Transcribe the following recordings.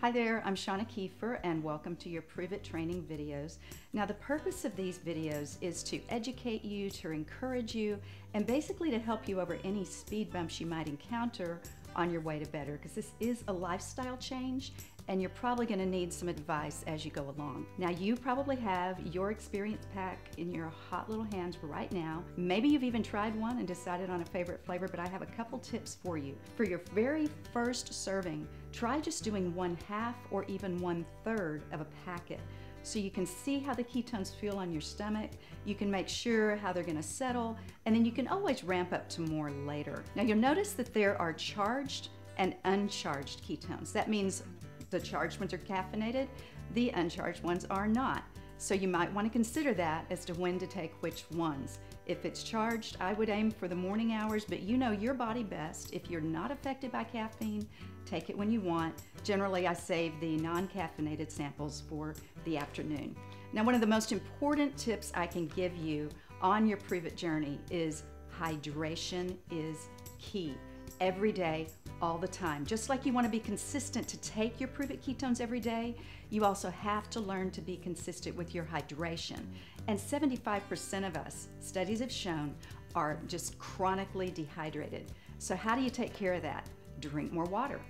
Hi there, I'm Chana Keefer and welcome to your Pruvit training videos. Now the purpose of these videos is to educate you, to encourage you, and basically to help you over any speed bumps you might encounter on your way to better because this is a lifestyle change and you're probably going to need some advice as you go along. Now, you probably have your experience pack in your hot little hands right now. Maybe you've even tried one and decided on a favorite flavor, but I have a couple tips for you. For your very first serving, try just doing one half or even one third of a packet so you can see how the ketones feel on your stomach. You can make sure how they're going to settle, and then you can always ramp up to more later. Now, you'll notice that there are charged and uncharged ketones. That means the charged ones are caffeinated, the uncharged ones are not. So you might want to consider that as to when to take which ones. If it's charged, I would aim for the morning hours, but you know your body best. If you're not affected by caffeine, take it when you want. Generally, I save the non-caffeinated samples for the afternoon. Now, one of the most important tips I can give you on your Pruvit journey is hydration is key every day, all the time. Just like you want to be consistent to take your Pruvit ketones every day, you also have to learn to be consistent with your hydration. And 75% of us, studies have shown, are just chronically dehydrated. So, how do you take care of that? Drink more water,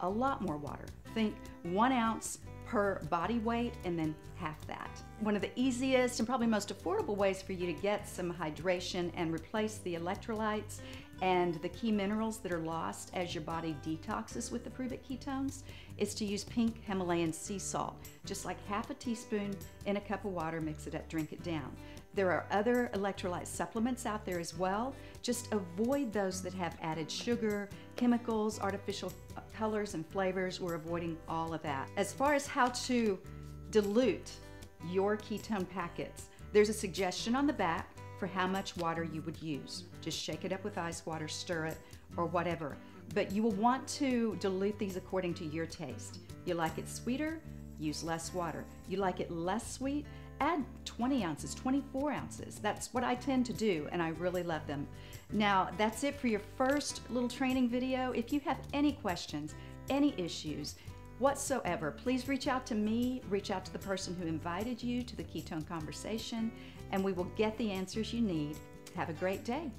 a lot more water. Think one ounce per body weight and then half that. One of the easiest and probably most affordable ways for you to get some hydration and replace the electrolytes and the key minerals that are lost as your body detoxes with the Pruvit ketones is to use pink Himalayan sea salt. Just like half a teaspoon in a cup of water, mix it up, drink it down. There are other electrolyte supplements out there as well. Just avoid those that have added sugar, chemicals, artificial colors, and flavors. We're avoiding all of that. As far as how to dilute your ketone packets, there's a suggestion on the back for how much water you would use. Just shake it up with ice water, stir it, or whatever. But you will want to dilute these according to your taste. You like it sweeter, use less water. You like it less sweet, add 20 ounces, 24 ounces. That's what I tend to do, and I really love them. Now, that's it for your first little training video. If you have any questions, any issues, whatsoever, please reach out to me, reach out to the person who invited you to the ketone conversation, and we will get the answers you need. Have a great day.